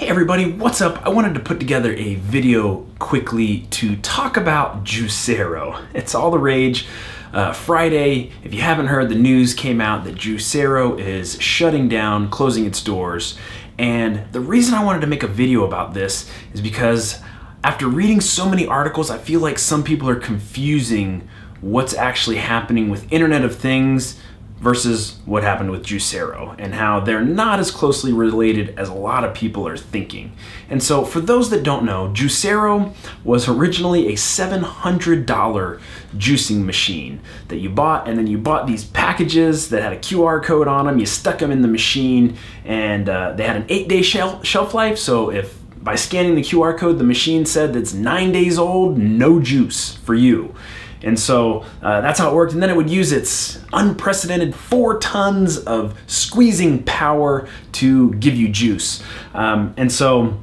Hey everybody, what's up? I wanted to put together a video quickly to talk about Juicero. It's all the rage. Uh, Friday, if you haven't heard, the news came out that Juicero is shutting down, closing its doors. And the reason I wanted to make a video about this is because after reading so many articles, I feel like some people are confusing what's actually happening with Internet of Things versus what happened with Juicero and how they're not as closely related as a lot of people are thinking. And so for those that don't know, Juicero was originally a $700 juicing machine that you bought and then you bought these packages that had a QR code on them, you stuck them in the machine and uh, they had an eight day shelf, shelf life. So if by scanning the QR code, the machine said that's nine days old, no juice for you. And so uh, that's how it worked. And then it would use its unprecedented four tons of squeezing power to give you juice. Um, and so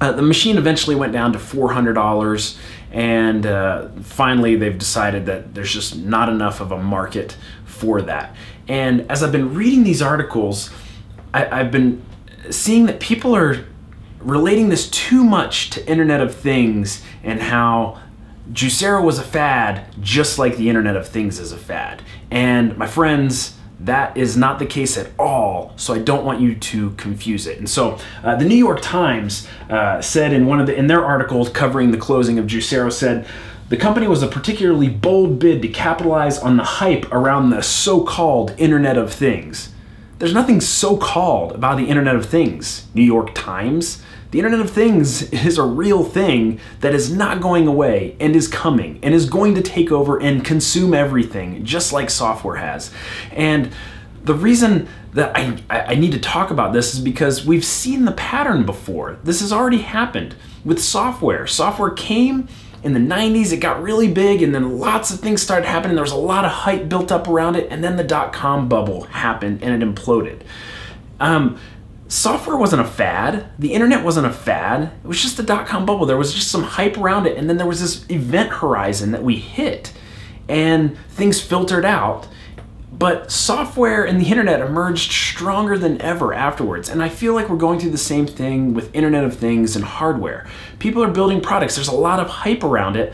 uh, the machine eventually went down to $400. And uh, finally, they've decided that there's just not enough of a market for that. And as I've been reading these articles, I, I've been seeing that people are relating this too much to Internet of Things and how Juicero was a fad just like the Internet of Things is a fad. And my friends, that is not the case at all, so I don't want you to confuse it. And so, uh, the New York Times uh, said in one of the in their articles covering the closing of Juicero said the company was a particularly bold bid to capitalize on the hype around the so-called Internet of Things. There's nothing so-called about the Internet of Things. New York Times. The Internet of Things is a real thing that is not going away and is coming and is going to take over and consume everything, just like software has. And the reason that I, I need to talk about this is because we've seen the pattern before. This has already happened with software. Software came in the 90s, it got really big, and then lots of things started happening. There was a lot of hype built up around it, and then the dot com bubble happened and it imploded. Um, software wasn't a fad. The internet wasn't a fad. It was just the dot com bubble. There was just some hype around it, and then there was this event horizon that we hit, and things filtered out. But software and the internet emerged stronger than ever afterwards. And I feel like we're going through the same thing with Internet of Things and hardware. People are building products, there's a lot of hype around it,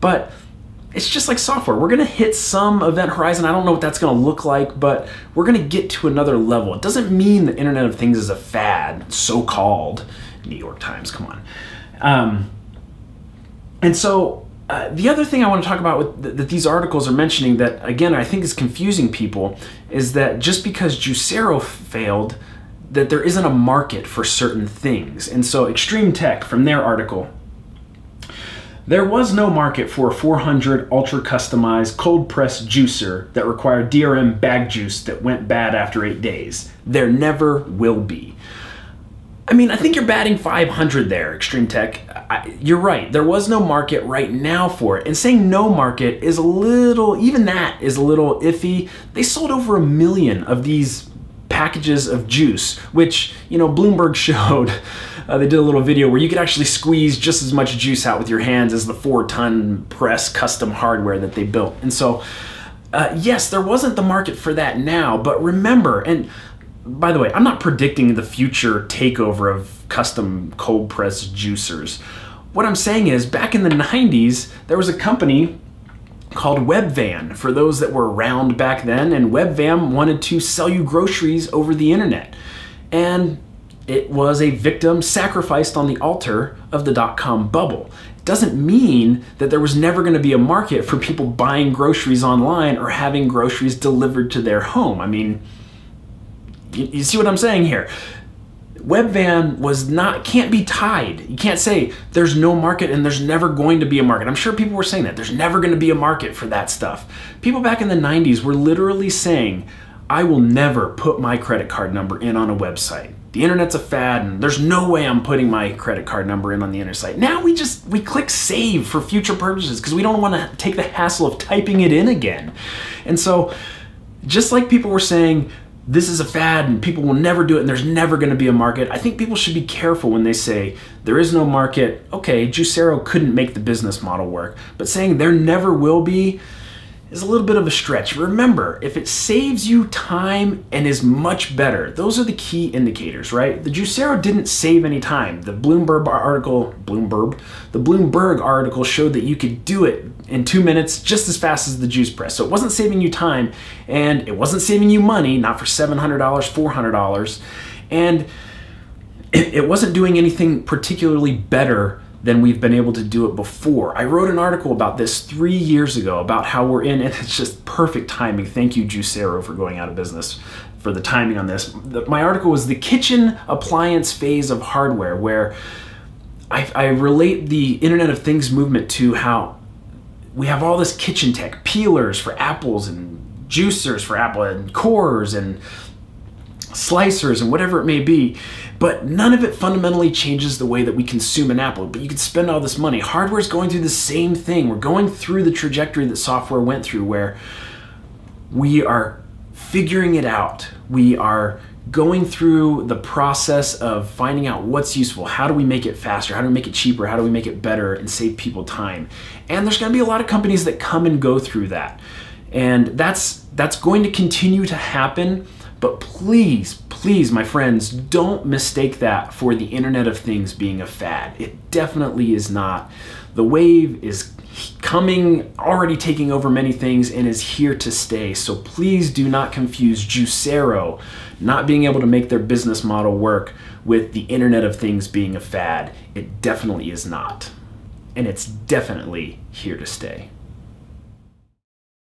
but it's just like software. We're gonna hit some event horizon. I don't know what that's gonna look like, but we're gonna get to another level. It doesn't mean the Internet of Things is a fad, so called. New York Times, come on. Um, and so uh, the other thing I want to talk about with th- that these articles are mentioning that again I think is confusing people is that just because Juicero failed, that there isn't a market for certain things. And so Extreme Tech from their article there was no market for a 400 ultra customized cold press juicer that required DRM bag juice that went bad after eight days. There never will be. I mean, I think you're batting 500 there, Extreme Tech. I, you're right. There was no market right now for it. And saying no market is a little, even that is a little iffy. They sold over a million of these packages of juice, which, you know, Bloomberg showed uh, they did a little video where you could actually squeeze just as much juice out with your hands as the four ton press custom hardware that they built. And so, uh, yes, there wasn't the market for that now, but remember, and by the way, I'm not predicting the future takeover of custom cold press juicers. What I'm saying is, back in the 90s, there was a company called Webvan for those that were around back then, and Webvan wanted to sell you groceries over the internet. And it was a victim sacrificed on the altar of the dot com bubble. Doesn't mean that there was never going to be a market for people buying groceries online or having groceries delivered to their home. I mean, you, you see what I'm saying here? Webvan was not can't be tied. You can't say there's no market and there's never going to be a market. I'm sure people were saying that there's never going to be a market for that stuff. People back in the 90s were literally saying, "I will never put my credit card number in on a website." The internet's a fad and there's no way I'm putting my credit card number in on the internet. site. Now we just we click save for future purchases because we don't want to take the hassle of typing it in again. And so just like people were saying this is a fad and people will never do it and there's never going to be a market. I think people should be careful when they say there is no market. Okay, Juicero couldn't make the business model work, but saying there never will be is a little bit of a stretch. Remember, if it saves you time and is much better, those are the key indicators, right? The Juicero didn't save any time. The Bloomberg article, Bloomberg, the Bloomberg article showed that you could do it in two minutes just as fast as the juice press. So it wasn't saving you time and it wasn't saving you money, not for $700, $400. And it wasn't doing anything particularly better than we've been able to do it before. I wrote an article about this three years ago about how we're in, and it's just perfect timing. Thank you, Juicero, for going out of business for the timing on this. My article was the kitchen appliance phase of hardware, where I, I relate the Internet of Things movement to how we have all this kitchen tech, peelers for apples and juicers for apple and cores and slicers and whatever it may be. But none of it fundamentally changes the way that we consume an apple. But you could spend all this money. Hardware is going through the same thing. We're going through the trajectory that software went through where we are figuring it out. We are going through the process of finding out what's useful. How do we make it faster? How do we make it cheaper? How do we make it better and save people time? And there's going to be a lot of companies that come and go through that. And that's that's going to continue to happen but please, please, my friends, don't mistake that for the Internet of Things being a fad. It definitely is not. The wave is coming, already taking over many things, and is here to stay. So please do not confuse Juicero not being able to make their business model work with the Internet of Things being a fad. It definitely is not. And it's definitely here to stay.